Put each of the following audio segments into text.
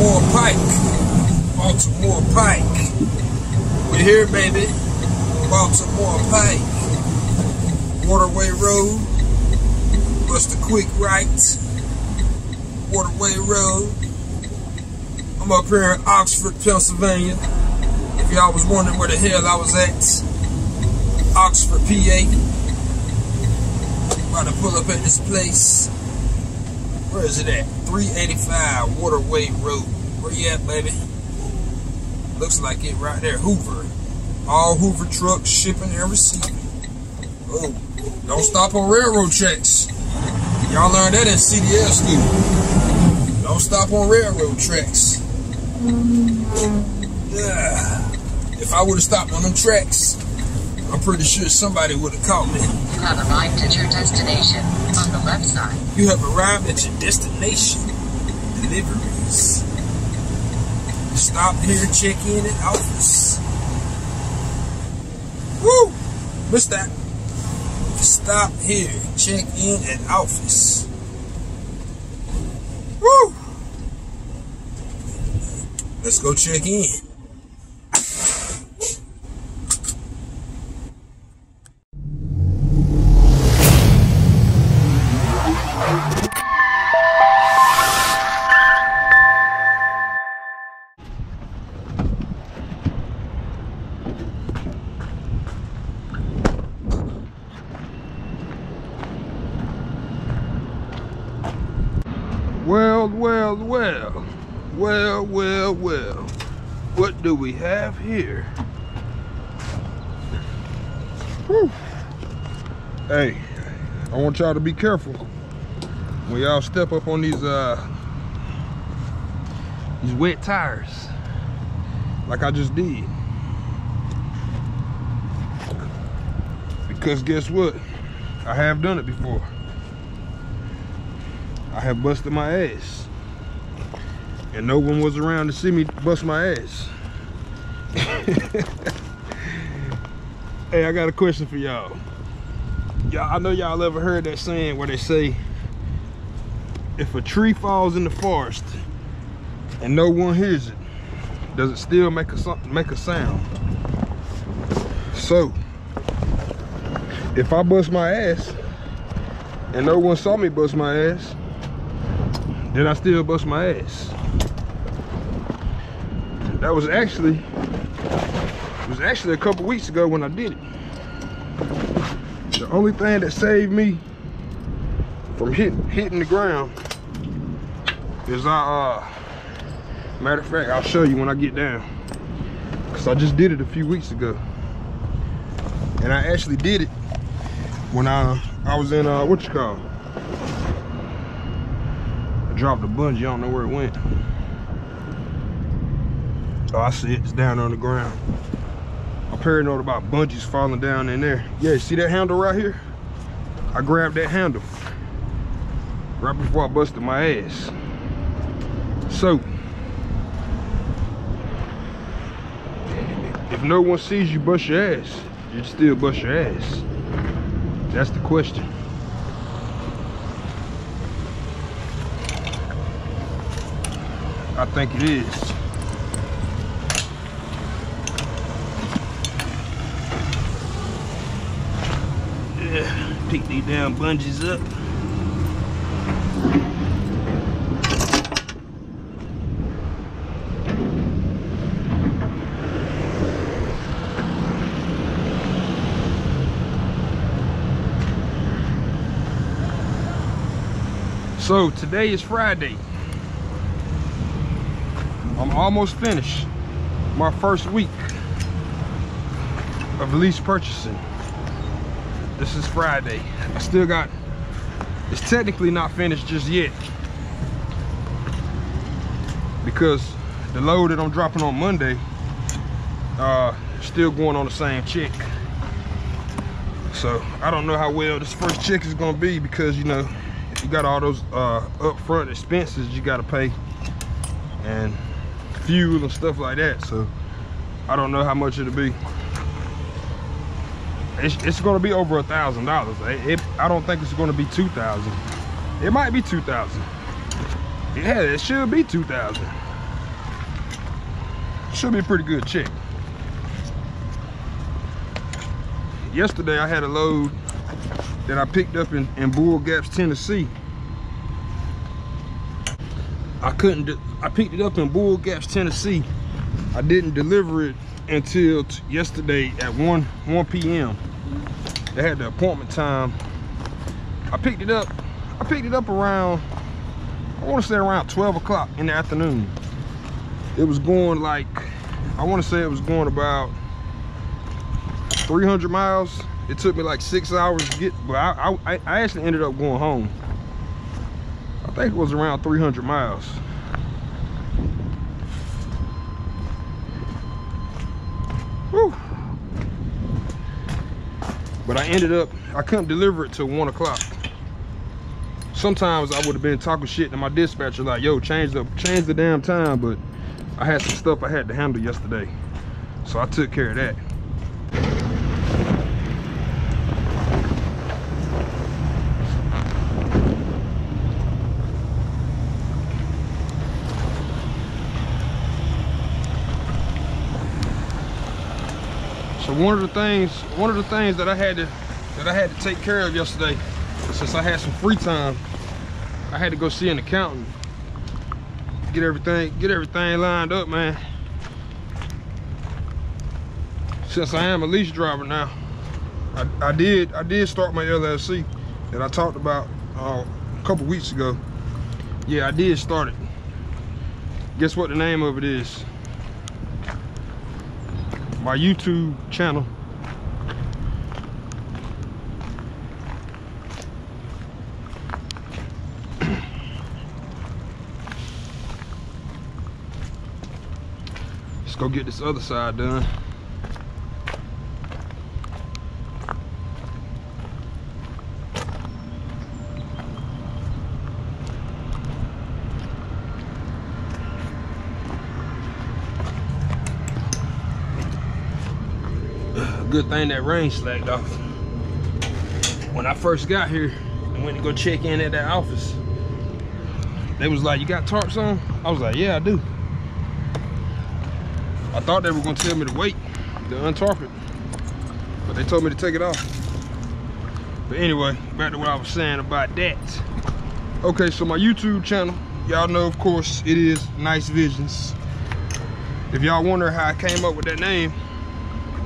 Baltimore Pike. Baltimore Pike. We're here, baby. Baltimore Pike. Waterway Road. Bust a quick right. Waterway Road. I'm up here in Oxford, Pennsylvania. If y'all was wondering where the hell I was at, Oxford, PA. About to pull up at this place. Where is it at? 385 Waterway Road. Where you at, baby? Looks like it right there. Hoover. All Hoover trucks shipping and receiving. Oh, don't stop on railroad tracks. Y'all learned that in CDL school. Don't stop on railroad tracks. Yeah. If I would have stopped on them tracks, I'm pretty sure somebody would have caught me. You have arrived at your destination on the left side. You have arrived at your destination. Deliveries. Stop here, check in at office. Woo! Missed that. Stop here, check in at office. Woo! Let's go check in. Well, well, well. What do we have here? Whew. Hey, I want y'all to be careful when y'all step up on these uh these wet tires like I just did. Because guess what? I have done it before. I have busted my ass. And no one was around to see me bust my ass. hey, I got a question for y'all. Y'all, I know y'all ever heard that saying where they say, if a tree falls in the forest and no one hears it, does it still make a make a sound? So, if I bust my ass and no one saw me bust my ass, then I still bust my ass. That was actually, it was actually a couple weeks ago when I did it. The only thing that saved me from hit, hitting the ground is I, uh, matter of fact, I'll show you when I get down. Cause I just did it a few weeks ago. And I actually did it when I, I was in, uh, what you call dropped a bungee, I don't know where it went. Oh, I see it, it's down on the ground. I'm paranoid about bungees falling down in there. Yeah, see that handle right here? I grabbed that handle right before I busted my ass. So, if no one sees you bust your ass, you still bust your ass. That's the question. I think it is. Yeah, pick these damn bungees up. So today is Friday. Almost finished my first week of lease purchasing. This is Friday. I still got, it's technically not finished just yet. Because the load that I'm dropping on Monday, uh, still going on the same check. So I don't know how well this first check is gonna be because you know, you got all those uh, upfront expenses you gotta pay and fuel and stuff like that. So I don't know how much it'll be. It's, it's gonna be over a thousand dollars. I don't think it's gonna be two thousand. It might be two thousand. Yeah, it should be two thousand. Should be a pretty good check. Yesterday I had a load that I picked up in, in Bulls Gap, Tennessee. I couldn't, I picked it up in Bulls Gap, Tennessee. I didn't deliver it until yesterday at 1, 1 p.m. They had the appointment time. I picked it up, I picked it up around, I wanna say around 12 o'clock in the afternoon. It was going like, I wanna say it was going about 300 miles. It took me like six hours to get, but I, I, I actually ended up going home. I think it was around 300 miles. Whew. But I ended up, I couldn't deliver it till one o'clock. Sometimes I would have been talking shit to my dispatcher like, yo, change the, change the damn time, but I had some stuff I had to handle yesterday. So I took care of that. One of the things, one of the things that I had to that I had to take care of yesterday, since I had some free time, I had to go see an accountant. Get everything, get everything lined up, man. Since I am a lease driver now, I, I did I did start my LLC that I talked about uh, a couple weeks ago. Yeah, I did start it. Guess what the name of it is? My YouTube channel. Let's go get this other side done. Good thing that rain slacked off. When I first got here and went to go check in at that office, they was like, you got tarps on? I was like, yeah, I do. I thought they were gonna tell me to wait to untarp it, but they told me to take it off. But anyway, back to what I was saying about that. Okay, so my YouTube channel, y'all know, of course, it is Nice Visions. If y'all wonder how I came up with that name,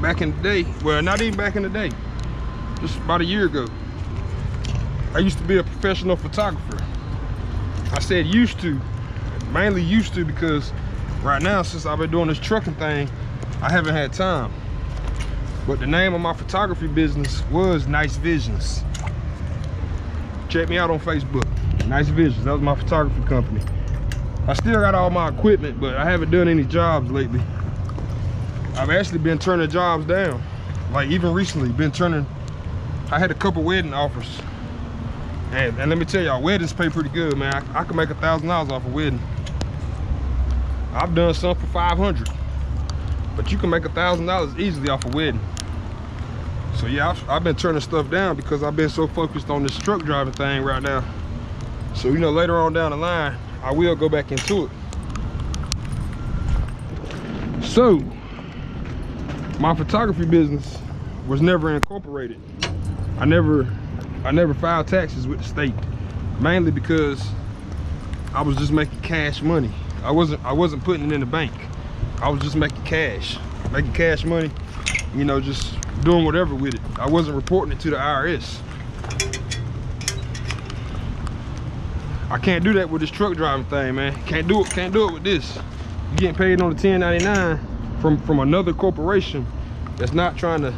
back in the day, well, not even back in the day, just about a year ago, I used to be a professional photographer. I said used to, mainly used to because right now, since I've been doing this trucking thing, I haven't had time. But the name of my photography business was Nice Visions. Check me out on Facebook, Nice Visions, that was my photography company. I still got all my equipment, but I haven't done any jobs lately. I've actually been turning jobs down. Like even recently, been turning, I had a couple wedding offers. And, and let me tell y'all, weddings pay pretty good, man. I, I can make a thousand dollars off a wedding. I've done some for 500. But you can make a thousand dollars easily off a wedding. So yeah, I've, I've been turning stuff down because I've been so focused on this truck driving thing right now. So you know, later on down the line, I will go back into it. So, my photography business was never incorporated. I never I never filed taxes with the state mainly because I was just making cash money. I wasn't I wasn't putting it in the bank. I was just making cash, making cash money, you know, just doing whatever with it. I wasn't reporting it to the IRS. I can't do that with this truck driving thing, man. Can't do it, can't do it with this. You getting paid on the 1099 from from another corporation that's not trying to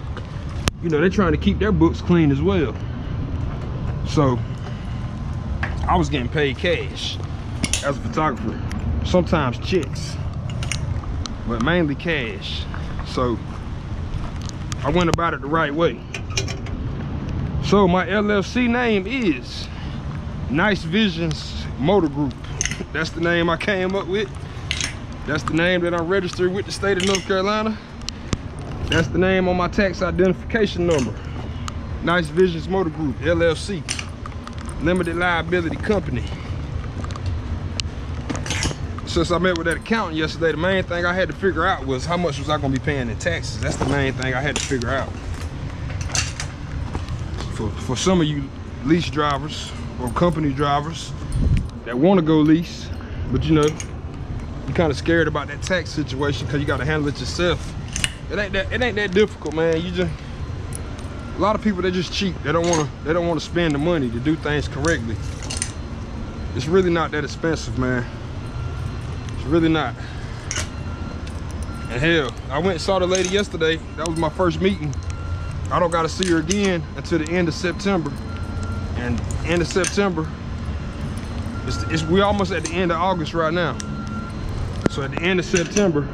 you know they're trying to keep their books clean as well. So i was getting paid cash as a photographer sometimes checks but mainly cash. So i went about it the right way. So my llc name is nice visions motor group. That's the name i came up with that's the name that I'm registered with the state of North Carolina. That's the name on my tax identification number. Nice Visions Motor Group, LLC. Limited Liability Company. since I met with that accountant yesterday, the main thing I had to figure out was how much was I gonna be paying in taxes. That's the main thing I had to figure out. For, for some of you lease drivers or company drivers that wanna go lease, but you know, you're kind of scared about that tax situation because you gotta handle it yourself. It ain't that it ain't that difficult, man. You just a lot of people they just cheap. They don't wanna they don't wanna spend the money to do things correctly. It's really not that expensive, man. It's really not. And hell, I went and saw the lady yesterday. That was my first meeting. I don't gotta see her again until the end of September. And end of September, it's, it's we almost at the end of August right now. So at the end of September,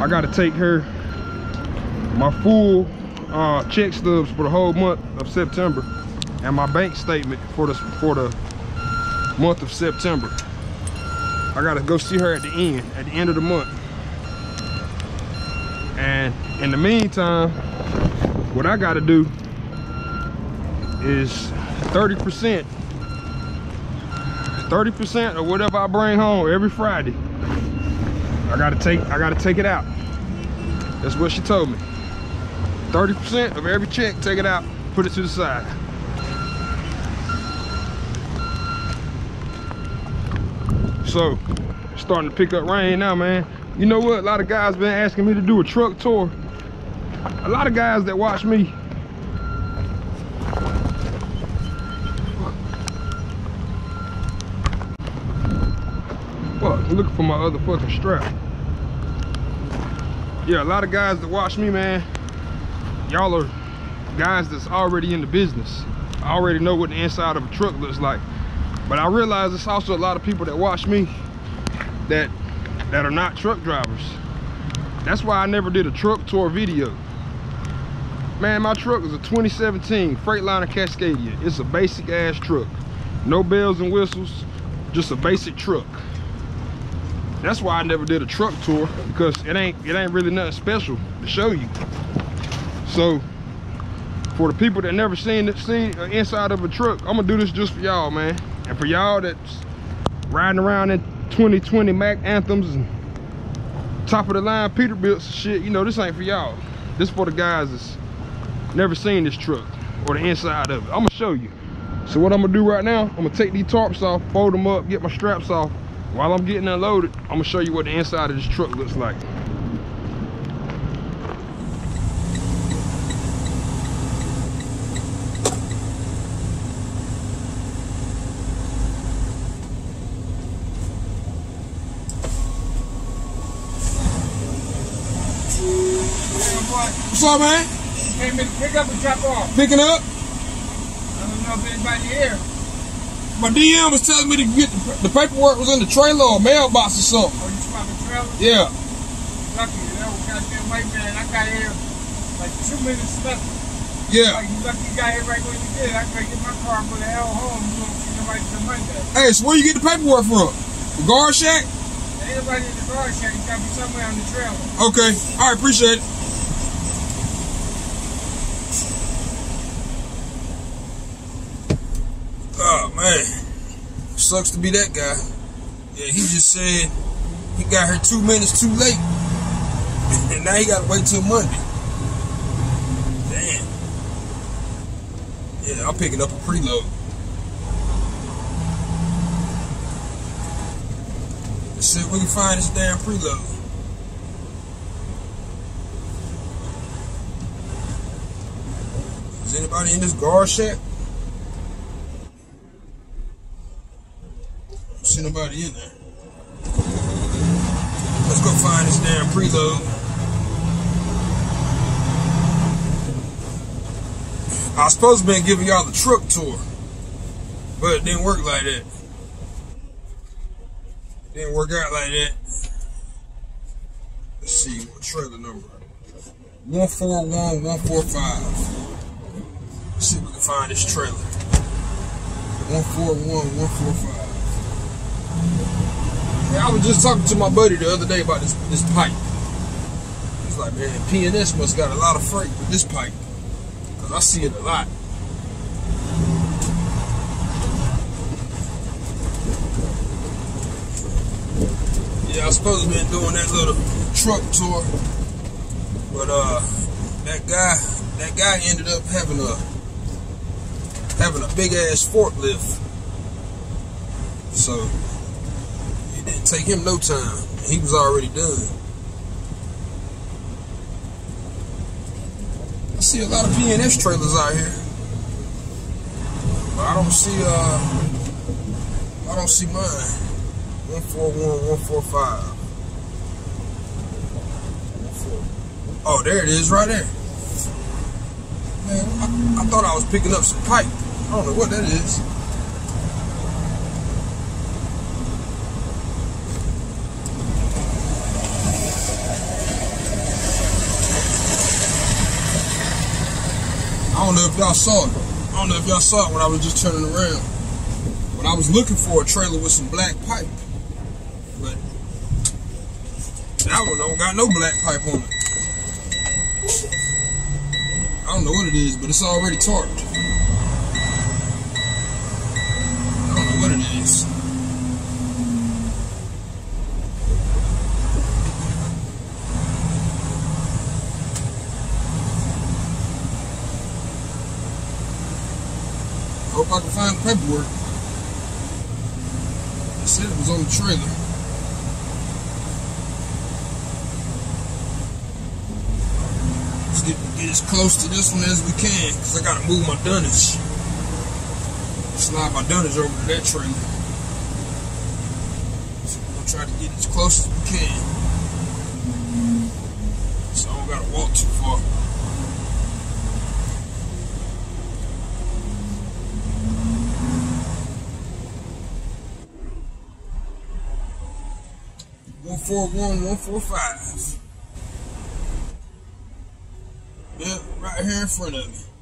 I gotta take her my full uh, check stubs for the whole month of September and my bank statement for the for the month of September. I gotta go see her at the end, at the end of the month. And in the meantime, what I gotta do is 30%, 30% of whatever I bring home every Friday. I gotta take, I gotta take it out. That's what she told me. 30% of every check, take it out, put it to the side. So, starting to pick up rain now, man. You know what? A lot of guys been asking me to do a truck tour. A lot of guys that watch me Fuck, I'm looking for my other fucking strap. Yeah, a lot of guys that watch me, man, y'all are guys that's already in the business. I already know what the inside of a truck looks like. But I realize it's also a lot of people that watch me that that are not truck drivers. That's why I never did a truck tour video. Man, my truck is a 2017 Freightliner Cascadia. It's a basic ass truck. No bells and whistles, just a basic truck. That's why I never did a truck tour because it ain't it ain't really nothing special to show you. So for the people that never seen it, seen uh, inside of a truck, I'm gonna do this just for y'all, man. And for y'all that's riding around in 2020 Mack Anthems and top of the line Peterbilts shit, you know, this ain't for y'all. This for the guys that's never seen this truck or the inside of it. I'm gonna show you. So what I'm gonna do right now, I'm gonna take these tarps off, fold them up, get my straps off. While I'm getting unloaded, I'm gonna show you what the inside of this truck looks like. What's up, man? Came in to pick up and drop off. Picking up? I don't know if anybody here. My DM was telling me to get the, the paperwork was in the trailer or mailbox or something. Oh, you swapping trailer? Yeah. Lucky, that was goddamn white man. I got here like two minutes left. Yeah. Like, you lucky you got here right when you did. I could get my car and go the hell home. You don't see nobody till Monday. Hey, so where you get the paperwork from? The guard shack? Ain't nobody in the guard shack. You gotta be somewhere on the trailer. Okay. All right, appreciate it. Man, sucks to be that guy. Yeah, he just said he got here two minutes too late, and now he got to wait till Monday. Damn. Yeah, I'm picking up a preload. Let's see if we can find this damn preload. Is anybody in this guard shack? See nobody in there. Let's go find this damn preload. I supposed to be giving y'all the truck tour, but it didn't work like that. Didn't work out like that. Let's see what trailer number. 141145. Let's see if we can find this trailer. 141145. Yeah, I was just talking to my buddy the other day about this this pipe. He's like, man, P&S must got a lot of freight with this pipe. Cause I see it a lot. Yeah, I supposed to be doing that little truck tour, but uh, that guy, that guy ended up having a having a big ass forklift, so take him no time. He was already done. I see a lot of P&S trailers out here, but I don't see uh, I don't see mine. 141, 145. Oh, there it is, right there. Man, I, I thought I was picking up some pipe. I don't know what that is. I don't know if y'all saw it. I don't know if y'all saw it when I was just turning around. But I was looking for a trailer with some black pipe. But that one don't got no black pipe on it. I don't know what it is, but it's already tarped. I don't know what it is. Hope Can find. It said it was on the trailer. Let's get, get as close to this one as we can, because I gotta move my dunnage. Slide my dunnage over to that trailer. So we're gonna try to get as close as we can. So I don't gotta walk too far. Four one, one four five. Yep, right here in front of me.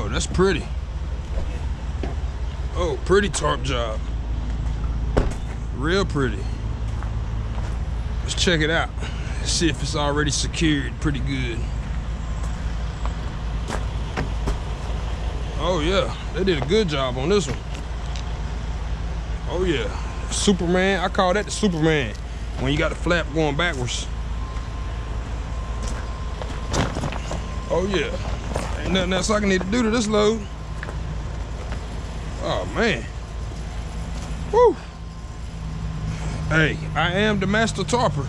Oh, that's pretty. Oh, pretty tarp job. Real pretty. Let's check it out. See if it's already secured pretty good. Oh yeah, they did a good job on this one. Oh yeah, Superman, I call that the Superman. When you got the flap going backwards. Oh yeah, nothing else I can need to do to this load. Oh man. Woo. Hey, I am the master tarper,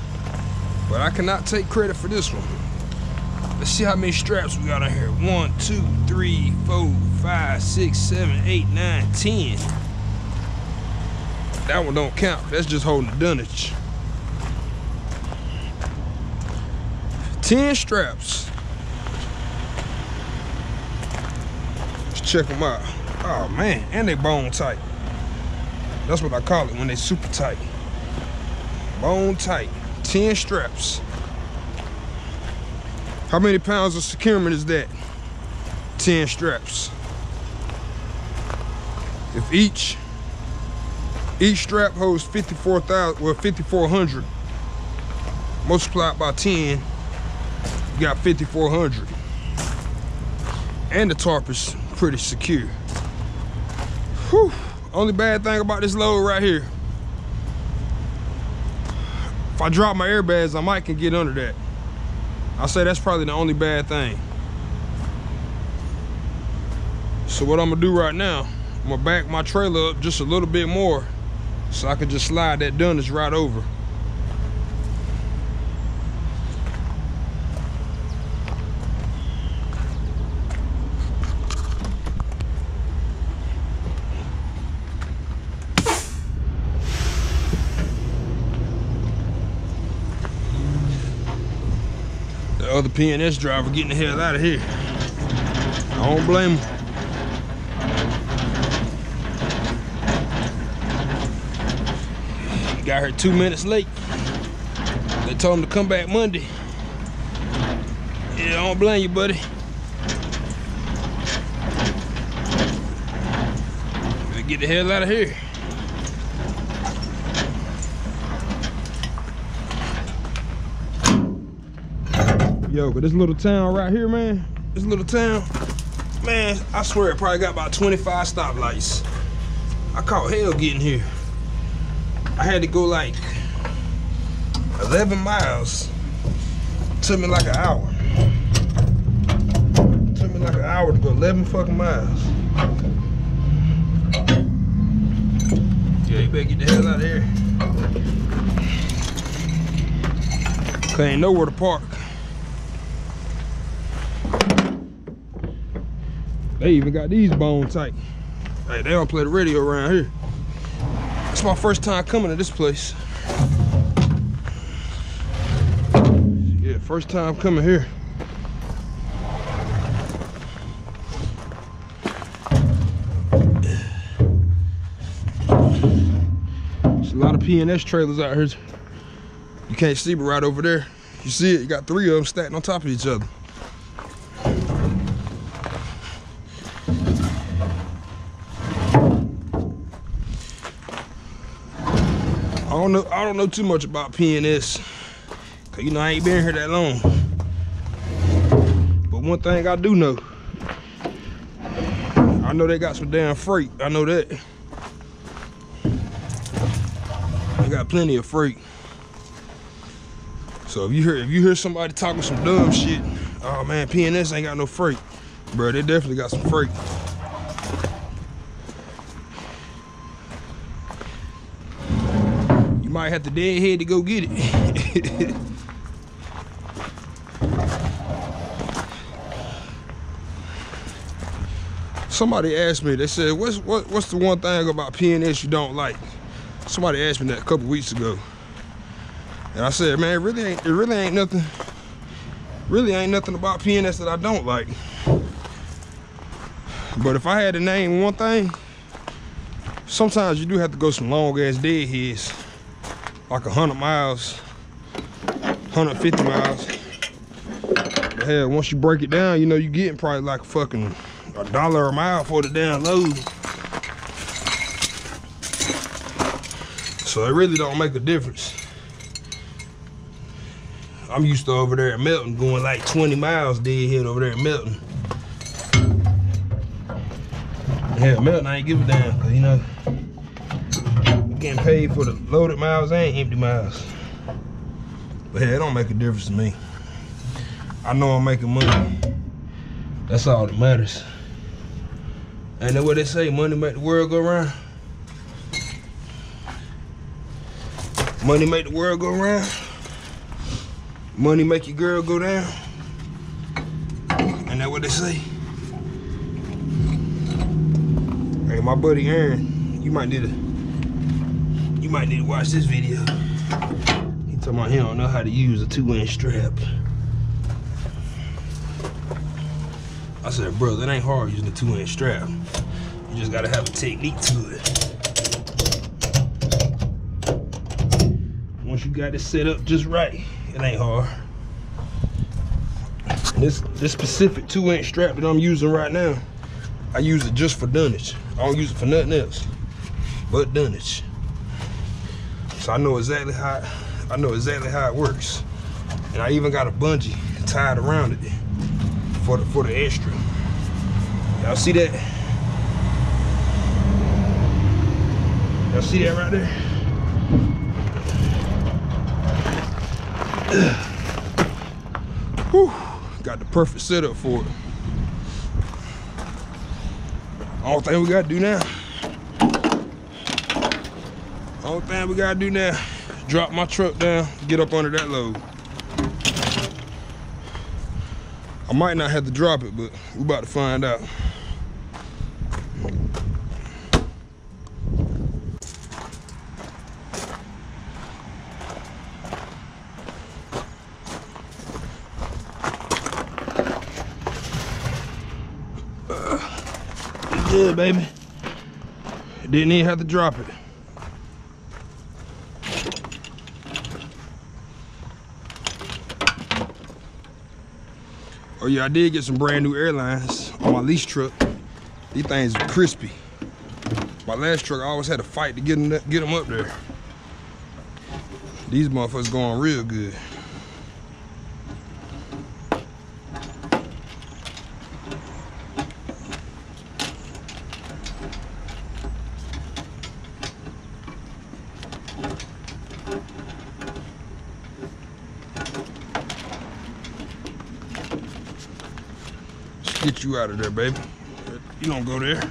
but I cannot take credit for this one. Let's see how many straps we got on here. One, two, three, four, five, six, seven, eight, nine, ten. That one don't count. That's just holding the dunnage. Ten straps. Check them out. Oh man, and they bone tight. That's what I call it when they super tight. Bone tight. 10 straps. How many pounds of securement is that? 10 straps. If each each strap holds 54,000, well 5,400, multiplied by 10, you got 5,400. And the tarp is pretty secure. Whew. Only bad thing about this load right here. If I drop my airbags, I might can get under that. I'll say that's probably the only bad thing. So what I'm gonna do right now, I'm gonna back my trailer up just a little bit more so I can just slide that dunnage right over. other P&S driver getting the hell out of here. I don't blame him. He got here two minutes late. They told him to come back Monday. Yeah, I don't blame you, buddy. Better get the hell out of here. But this little town right here, man, this little town, man, I swear it probably got about 25 stoplights. I caught hell getting here. I had to go like 11 miles. Took me like an hour. Took me like an hour to go 11 fucking miles. Yeah, you better get the hell out of here. Cause ain't nowhere to park. They even got these bone tight. Hey, they don't play the radio around here. It's my first time coming to this place. Yeah, first time coming here. There's a lot of P&S trailers out here. You can't see, but right over there, you see it. You got three of them stacked on top of each other. Don't know. I don't know too much about P&S, cause you know I ain't been here that long. But one thing I do know, I know they got some damn freight. I know that. They got plenty of freight. So if you hear if you hear somebody talking some dumb shit, oh man, P&S ain't got no freight, bro. They definitely got some freight. Might have to deadhead to go get it. Somebody asked me, they said, what's what, what's the one thing about P&S you don't like? Somebody asked me that a couple weeks ago. And I said, man, it really ain't it really ain't nothing, really ain't nothing about P&S that I don't like. But if I had to name one thing, sometimes you do have to go some long ass deadheads like 100 miles, 150 miles. But hell, once you break it down, you know, you're getting probably like a fucking a dollar a mile for the damn load. So it really don't make a difference. I'm used to over there at Melton going like 20 miles deadhead over there at Melton. Hell, Melton I ain't give a damn, you know, getting paid for the loaded miles and empty miles. But hey, it don't make a difference to me. I know I'm making money. That's all that matters. Ain't that what they say, money make the world go round? Money make the world go round? Money make your girl go down? Ain't that what they say? Hey, my buddy Aaron, you might need to you might need to watch this video. He talking about he don't know how to use a two-inch strap. I said, bro, that ain't hard using a two-inch strap. You just gotta have a technique to it. Once you got it set up just right, it ain't hard. This this specific two-inch strap that I'm using right now, I use it just for dunnage. I don't use it for nothing else but dunnage. So I know exactly how I know exactly how it works. And I even got a bungee tied around it for the for the extra. Y'all see that? Y'all see that right there? Whew, got the perfect setup for it. All thing we gotta do now. Only thing we gotta do now, drop my truck down, get up under that load. I might not have to drop it, but we about to find out. Good, baby. Didn't even have to drop it. Oh yeah, I did get some brand new airlines on my lease truck. These things are crispy. My last truck, I always had to fight to get them, get them up there. These motherfuckers going real good. Get you out of there, baby. You don't go there.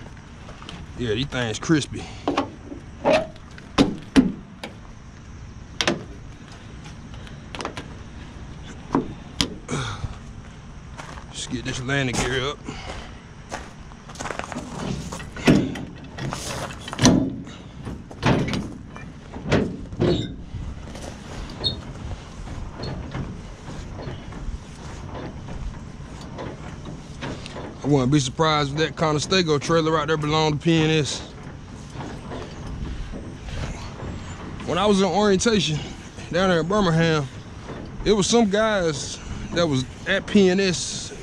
Yeah, these things crispy. Just get this landing gear up. Wouldn't be surprised if that Conestoga trailer right there belonged to P&S. When I was in orientation down there in Birmingham, it was some guys that was at P&S.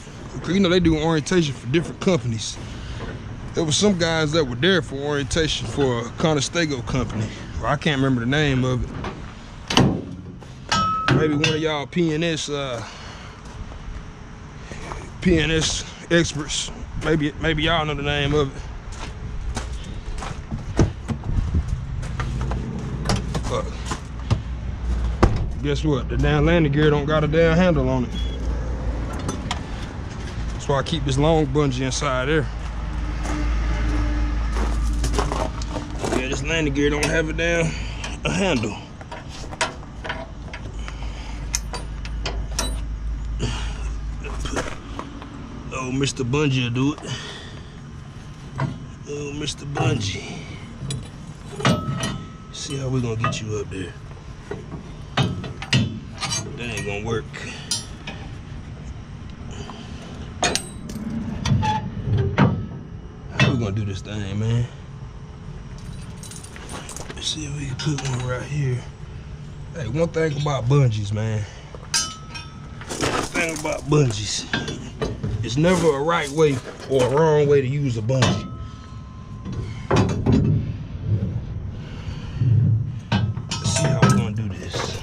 You know, they do orientation for different companies. There was some guys that were there for orientation for a Conestoga company. I can't remember the name of it. Maybe one of y'all P&S uh, P&S experts. Maybe maybe y'all know the name of it. But guess what? The damn landing gear don't got a damn handle on it. That's why I keep this long bungee inside there. Yeah, this landing gear don't have a damn a handle. Oh, Mr. Bungee will do it. Oh, Mr. Bungee. See how we're gonna get you up there. That ain't gonna work. How we gonna do this thing, man? Let's see if we can put one right here. Hey, one thing about bungees, man. One thing about bungees. It's never a right way or a wrong way to use a bungee. Let's see how we're gonna do this.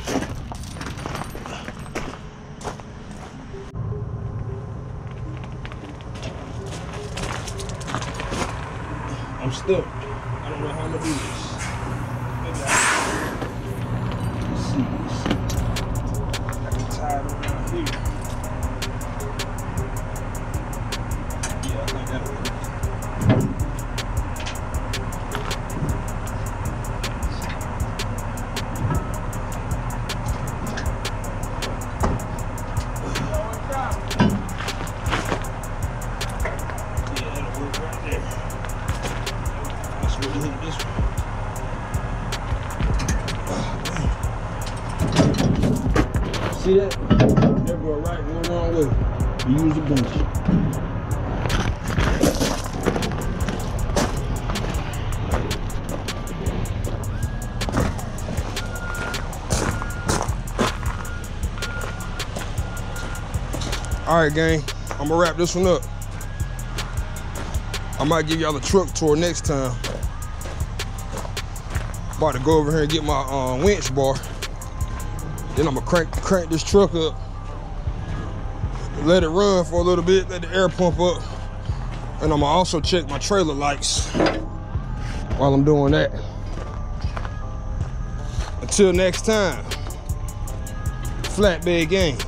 I'm stuck. I don't know how I'm gonna do this. All right, gang. I'm gonna wrap this one up. I might give y'all a truck tour next time. About to go over here and get my uh, winch bar. Then I'm gonna crank crank this truck up, let it run for a little bit, let the air pump up, and I'm gonna also check my trailer lights while I'm doing that. Until next time, flatbed gang.